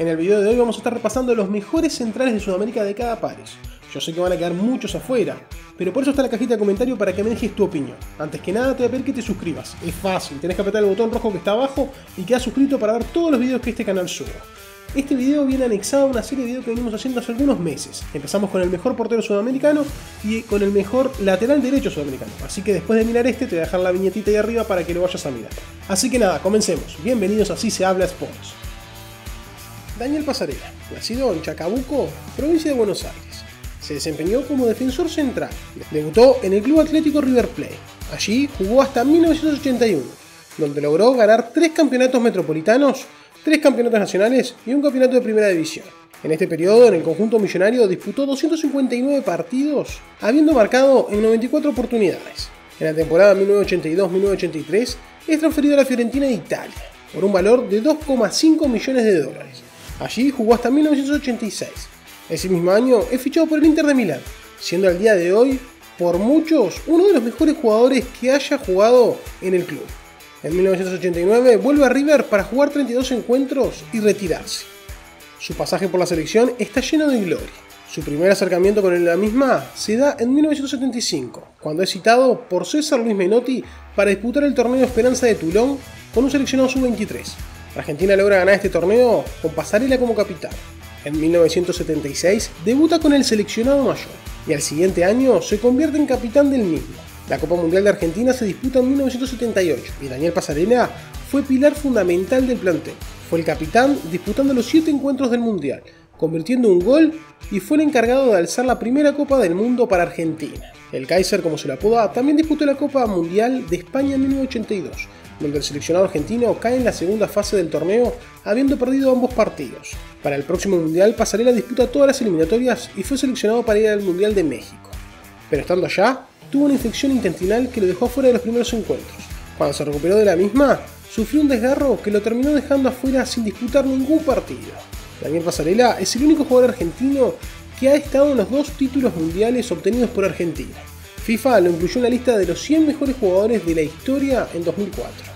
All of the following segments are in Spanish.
En el video de hoy vamos a estar repasando los mejores centrales de Sudamérica de cada país. Yo sé que van a quedar muchos afuera, pero por eso está la cajita de comentario para que me dejes tu opinión. Antes que nada te voy a pedir que te suscribas. Es fácil, tenés que apretar el botón rojo que está abajo y quedar suscrito para ver todos los videos que este canal sube. Este video viene anexado a una serie de videos que venimos haciendo hace algunos meses. Empezamos con el mejor portero sudamericano y con el mejor lateral derecho sudamericano. Así que después de mirar este te voy a dejar la viñetita ahí arriba para que lo vayas a mirar. Así que nada, comencemos. Bienvenidos a Así se habla Sports. Daniel Pasarela, nacido en Chacabuco, provincia de Buenos Aires. Se desempeñó como defensor central. Debutó en el Club Atlético River Plate. Allí jugó hasta 1981, donde logró ganar tres campeonatos metropolitanos tres campeonatos nacionales y un campeonato de primera división. En este periodo, en el conjunto millonario disputó 259 partidos, habiendo marcado en 94 oportunidades. En la temporada 1982-1983 es transferido a la Fiorentina de Italia, por un valor de 2,5 millones de dólares. Allí jugó hasta 1986. Ese mismo año es fichado por el Inter de Milán, siendo al día de hoy, por muchos, uno de los mejores jugadores que haya jugado en el club. En 1989 vuelve a River para jugar 32 encuentros y retirarse. Su pasaje por la selección está lleno de gloria. Su primer acercamiento con la misma se da en 1975, cuando es citado por César Luis Menotti para disputar el torneo Esperanza de Toulon con un seleccionado sub-23. Argentina logra ganar este torneo con Pasarela como capitán. En 1976 debuta con el seleccionado mayor y al siguiente año se convierte en capitán del mismo. La Copa Mundial de Argentina se disputa en 1978 y Daniel Pasarela fue pilar fundamental del plantel. Fue el capitán disputando los 7 encuentros del Mundial, convirtiendo un gol y fue el encargado de alzar la primera Copa del Mundo para Argentina. El Kaiser, como se lo apoda, también disputó la Copa Mundial de España en 1982, donde el seleccionado argentino cae en la segunda fase del torneo habiendo perdido ambos partidos. Para el próximo Mundial, Pasarela disputa todas las eliminatorias y fue seleccionado para ir al Mundial de México. Pero estando allá, tuvo una infección intestinal que lo dejó fuera de los primeros encuentros. Cuando se recuperó de la misma, sufrió un desgarro que lo terminó dejando afuera sin disputar ningún partido. Daniel Pasarela es el único jugador argentino que ha estado en los dos títulos mundiales obtenidos por Argentina. FIFA lo incluyó en la lista de los 100 mejores jugadores de la historia en 2004.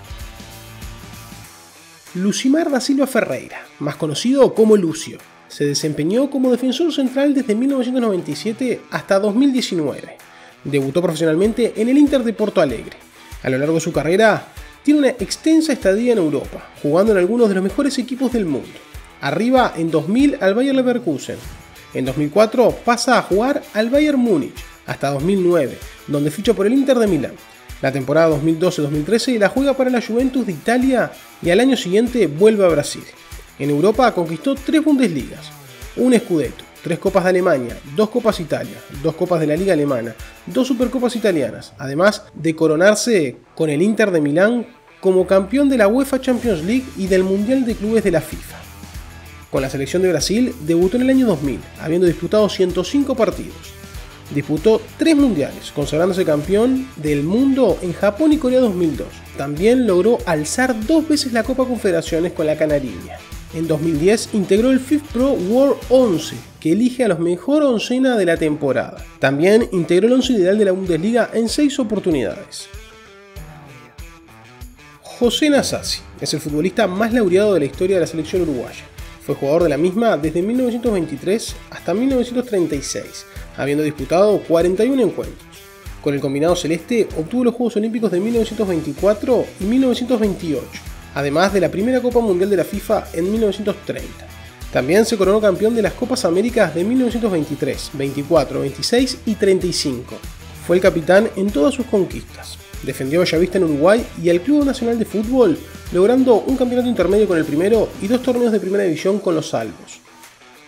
Lucimar da Silva Ferreira, más conocido como Lucio, se desempeñó como defensor central desde 1997 hasta 2019 Debutó profesionalmente en el Inter de Porto Alegre. A lo largo de su carrera, tiene una extensa estadía en Europa, jugando en algunos de los mejores equipos del mundo. Arriba en 2000 al Bayer Leverkusen. En 2004 pasa a jugar al Bayern Múnich hasta 2009, donde ficha por el Inter de Milán. La temporada 2012-2013 la juega para la Juventus de Italia y al año siguiente vuelve a Brasil. En Europa conquistó tres Bundesligas, un Scudetto, tres Copas de Alemania, dos Copas Italia, dos Copas de la Liga Alemana, dos Supercopas Italianas, además de coronarse con el Inter de Milán como campeón de la UEFA Champions League y del Mundial de Clubes de la FIFA. Con la selección de Brasil debutó en el año 2000, habiendo disputado 105 partidos. Disputó tres mundiales, consagrándose campeón del mundo en Japón y Corea 2002. También logró alzar dos veces la Copa Confederaciones con la Canariña. En 2010 integró el FIFA Pro World 11, que elige a los mejor oncena de la temporada. También integró el once ideal de la Bundesliga en 6 oportunidades. José Nasasi es el futbolista más laureado de la historia de la selección uruguaya. Fue jugador de la misma desde 1923 hasta 1936, habiendo disputado 41 encuentros. Con el combinado celeste obtuvo los Juegos Olímpicos de 1924 y 1928 además de la primera Copa Mundial de la FIFA en 1930. También se coronó campeón de las Copas Américas de 1923, 24, 26 y 35. Fue el capitán en todas sus conquistas. Defendió a Bellavista en Uruguay y al Club Nacional de Fútbol, logrando un campeonato intermedio con el primero y dos torneos de primera división con los Salvos.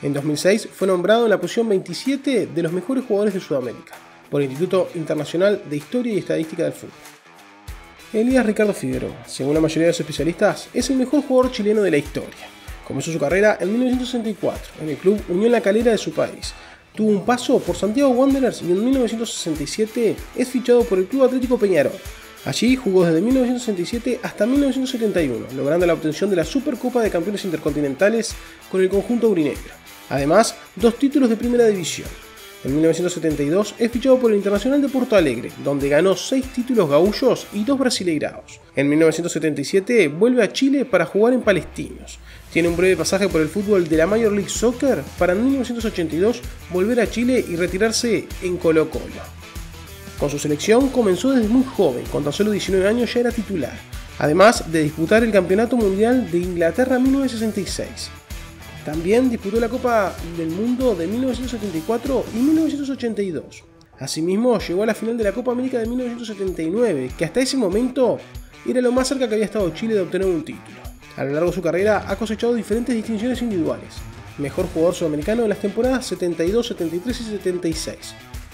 En 2006 fue nombrado en la posición 27 de los mejores jugadores de Sudamérica por el Instituto Internacional de Historia y Estadística del Fútbol. Elías Ricardo Figueroa, según la mayoría de los especialistas, es el mejor jugador chileno de la historia. Comenzó su carrera en 1964 en el club Unión La Calera de su país. Tuvo un paso por Santiago Wanderers y en 1967 es fichado por el Club Atlético Peñarol. Allí jugó desde 1967 hasta 1971, logrando la obtención de la Supercopa de Campeones Intercontinentales con el conjunto aurinegro. Además, dos títulos de primera división. En 1972 es fichado por el Internacional de Porto Alegre, donde ganó 6 títulos gaullos y 2 brasileirados. En 1977 vuelve a Chile para jugar en Palestinos. Tiene un breve pasaje por el fútbol de la Major League Soccer para en 1982 volver a Chile y retirarse en Colo Colo. Con su selección comenzó desde muy joven, con tan solo 19 años ya era titular, además de disputar el Campeonato Mundial de Inglaterra 1966. También disputó la Copa del Mundo de 1974 y 1982. Asimismo, llegó a la final de la Copa América de 1979, que hasta ese momento era lo más cerca que había estado Chile de obtener un título. A lo largo de su carrera ha cosechado diferentes distinciones individuales. Mejor jugador sudamericano en las temporadas 72, 73 y 76.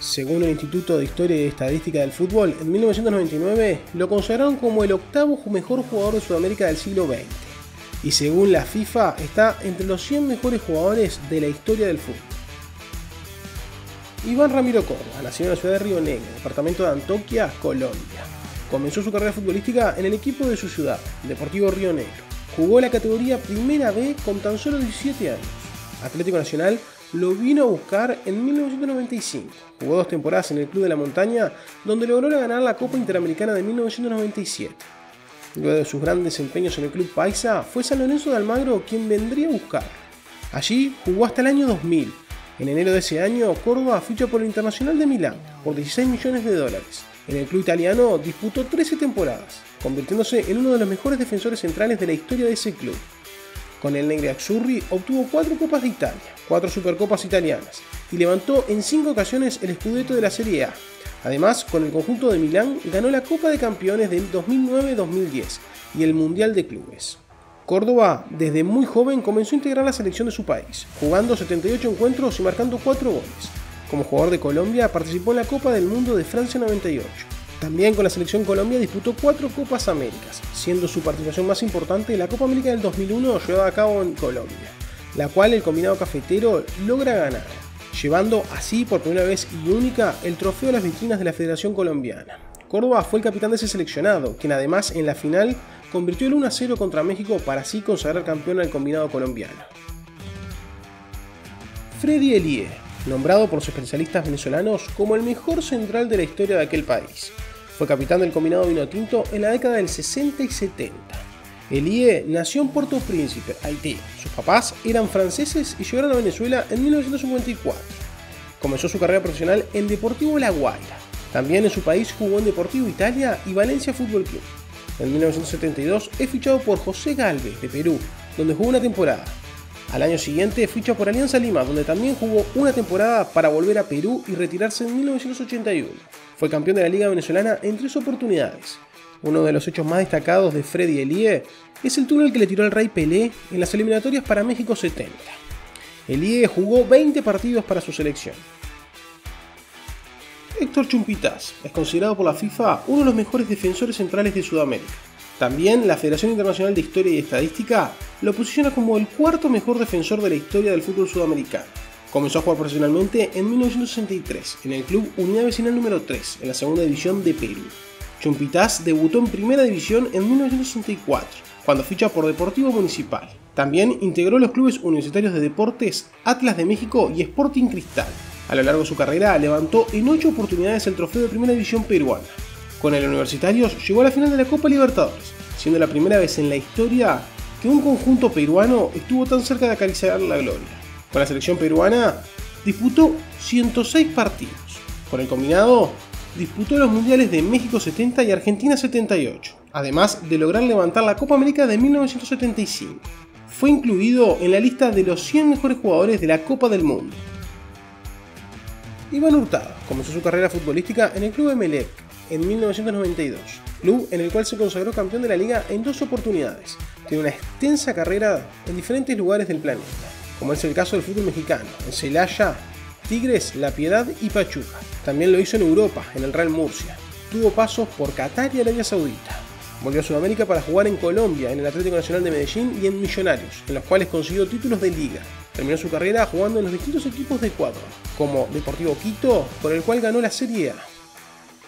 Según el Instituto de Historia y Estadística del Fútbol, en 1999 lo consideraron como el octavo mejor jugador de Sudamérica del siglo XX y según la FIFA está entre los 100 mejores jugadores de la historia del fútbol. Iván Ramiro Córdoba nació en la ciudad de Río Negro, departamento de Antoquia, Colombia. Comenzó su carrera futbolística en el equipo de su ciudad, Deportivo Río Negro. Jugó la categoría Primera B con tan solo 17 años. Atlético Nacional lo vino a buscar en 1995. Jugó dos temporadas en el Club de la Montaña, donde logró ganar la Copa Interamericana de 1997. Luego de sus grandes desempeños en el club paisa, fue San Lorenzo de Almagro quien vendría a buscar. Allí jugó hasta el año 2000. En enero de ese año, Córdoba ficha por el Internacional de Milán por 16 millones de dólares. En el club italiano disputó 13 temporadas, convirtiéndose en uno de los mejores defensores centrales de la historia de ese club. Con el Negri Azzurri obtuvo 4 Copas de Italia, 4 Supercopas italianas y levantó en 5 ocasiones el Scudetto de la Serie A, Además, con el conjunto de Milán ganó la Copa de Campeones del 2009-2010 y el Mundial de Clubes. Córdoba, desde muy joven, comenzó a integrar la selección de su país, jugando 78 encuentros y marcando 4 goles. Como jugador de Colombia, participó en la Copa del Mundo de Francia 98. También con la selección Colombia disputó 4 Copas Américas, siendo su participación más importante la Copa América del 2001 llevada a cabo en Colombia, la cual el combinado cafetero logra ganar llevando así por primera vez y única el trofeo a las vitrinas de la Federación Colombiana. Córdoba fue el capitán de ese seleccionado, quien además en la final convirtió el 1-0 contra México para así consagrar campeón al combinado colombiano. Freddy Elie, nombrado por sus especialistas venezolanos como el mejor central de la historia de aquel país. Fue capitán del combinado vino tinto en la década del 60 y 70. Elie nació en Puerto Príncipe, Haití. Sus papás eran franceses y llegaron a Venezuela en 1954. Comenzó su carrera profesional en Deportivo La Guaira. También en su país jugó en Deportivo Italia y Valencia Fútbol Club. En 1972 es fichado por José Galvez de Perú, donde jugó una temporada. Al año siguiente ficha por Alianza Lima, donde también jugó una temporada para volver a Perú y retirarse en 1981. Fue campeón de la Liga Venezolana en tres oportunidades. Uno de los hechos más destacados de Freddy Elie es el túnel que le tiró al Rey Pelé en las eliminatorias para México 70. Elie jugó 20 partidos para su selección. Héctor Chumpitas es considerado por la FIFA uno de los mejores defensores centrales de Sudamérica. También la Federación Internacional de Historia y Estadística lo posiciona como el cuarto mejor defensor de la historia del fútbol sudamericano. Comenzó a jugar profesionalmente en 1963 en el club Unidad Vecinal número 3 en la segunda división de Perú. Chumpitas debutó en Primera División en 1964, cuando ficha por Deportivo Municipal. También integró los clubes universitarios de deportes Atlas de México y Sporting Cristal. A lo largo de su carrera levantó en 8 oportunidades el trofeo de Primera División peruana. Con el Universitarios llegó a la final de la Copa Libertadores, siendo la primera vez en la historia que un conjunto peruano estuvo tan cerca de acariciar la gloria. Con la selección peruana disputó 106 partidos. Con el combinado disputó los mundiales de México 70 y Argentina 78, además de lograr levantar la Copa América de 1975. Fue incluido en la lista de los 100 mejores jugadores de la Copa del Mundo. Iván Hurtado comenzó su carrera futbolística en el club Emelec en 1992, club en el cual se consagró campeón de la liga en dos oportunidades. Tiene una extensa carrera en diferentes lugares del planeta, como es el caso del fútbol mexicano, en Celaya, Tigres, La Piedad y Pachuca. También lo hizo en Europa, en el Real Murcia. Tuvo pasos por Qatar y Arabia Saudita. Volvió a Sudamérica para jugar en Colombia, en el Atlético Nacional de Medellín y en Millonarios, en los cuales consiguió títulos de liga. Terminó su carrera jugando en los distintos equipos de Ecuador, como Deportivo Quito, por el cual ganó la Serie A.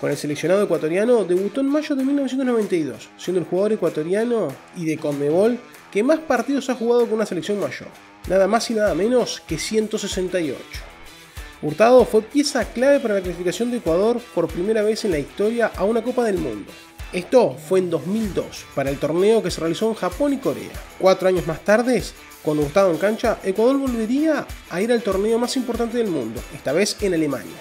Con el seleccionado ecuatoriano debutó en mayo de 1992, siendo el jugador ecuatoriano y de Conmebol que más partidos ha jugado con una selección mayor, nada más y nada menos que 168. Hurtado fue pieza clave para la clasificación de Ecuador por primera vez en la historia a una Copa del Mundo. Esto fue en 2002, para el torneo que se realizó en Japón y Corea. Cuatro años más tarde, con Hurtado en cancha, Ecuador volvería a ir al torneo más importante del mundo, esta vez en Alemania.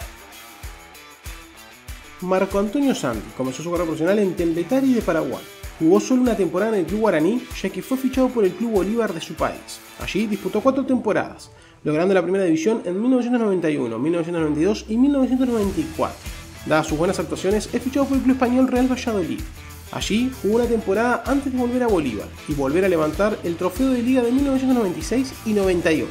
Marco Antonio Santi comenzó su carrera profesional en Tembetari de Paraguay. Jugó solo una temporada en el club guaraní, ya que fue fichado por el club Bolívar de su país. Allí disputó cuatro temporadas, logrando la primera división en 1991, 1992 y 1994. Dadas sus buenas actuaciones, es fichado por el club español Real Valladolid. Allí jugó una temporada antes de volver a Bolívar y volver a levantar el trofeo de liga de 1996 y 98.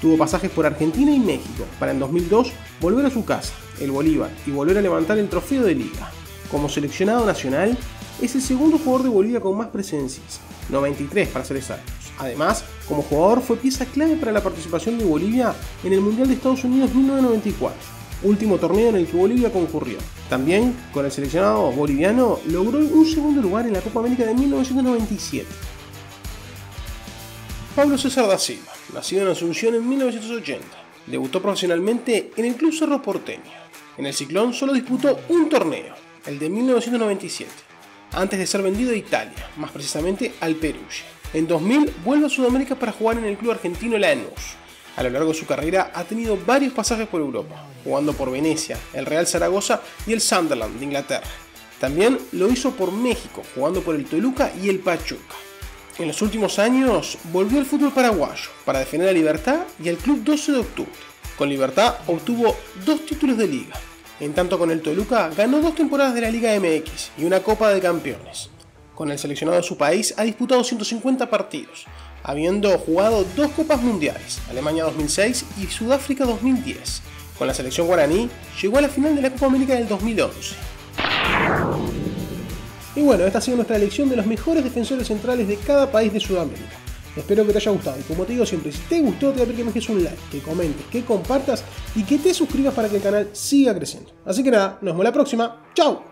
Tuvo pasajes por Argentina y México, para en 2002 volver a su casa, el Bolívar, y volver a levantar el trofeo de liga. Como seleccionado nacional, es el segundo jugador de Bolivia con más presencias, 93 para ser exactos. Además, como jugador fue pieza clave para la participación de Bolivia en el Mundial de Estados Unidos 1994, último torneo en el que Bolivia concurrió. También, con el seleccionado boliviano, logró un segundo lugar en la Copa América de 1997. Pablo César da Silva, nacido en Asunción en 1980, debutó profesionalmente en el Club Cerro Porteño. En el Ciclón solo disputó un torneo, el de 1997 antes de ser vendido a Italia, más precisamente al Perugia. En 2000 vuelve a Sudamérica para jugar en el club argentino Lanús. A lo largo de su carrera ha tenido varios pasajes por Europa, jugando por Venecia, el Real Zaragoza y el Sunderland de Inglaterra. También lo hizo por México, jugando por el Toluca y el Pachuca. En los últimos años volvió al fútbol paraguayo para defender a Libertad y al Club 12 de Octubre. Con Libertad obtuvo dos títulos de liga, en tanto con el Toluca ganó dos temporadas de la Liga MX y una Copa de Campeones. Con el seleccionado de su país ha disputado 150 partidos, habiendo jugado dos Copas Mundiales, Alemania 2006 y Sudáfrica 2010. Con la selección guaraní llegó a la final de la Copa América del 2011. Y bueno, esta ha sido nuestra elección de los mejores defensores centrales de cada país de Sudamérica. Espero que te haya gustado y como te digo siempre, si te gustó te voy a pedir que me dejes un like, que comentes, que compartas y que te suscribas para que el canal siga creciendo. Así que nada, nos vemos la próxima. ¡Chao!